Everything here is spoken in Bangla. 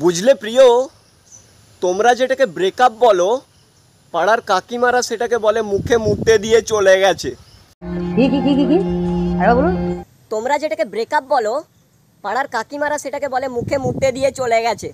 বুঝলে প্রিয় তোমরা যেটাকে ব্রেকআপ বলো পাড়ার কাকিমারা সেটাকে বলে মুখে মুতে দিয়ে চলে গেছে। কি কি কি কি বলুন। তোমরা যেটাকে ব্রেকআপ বলো পাড়ার কাকিমারা সেটাকে বলে মুখে মুতে দিয়ে চলে গেছে।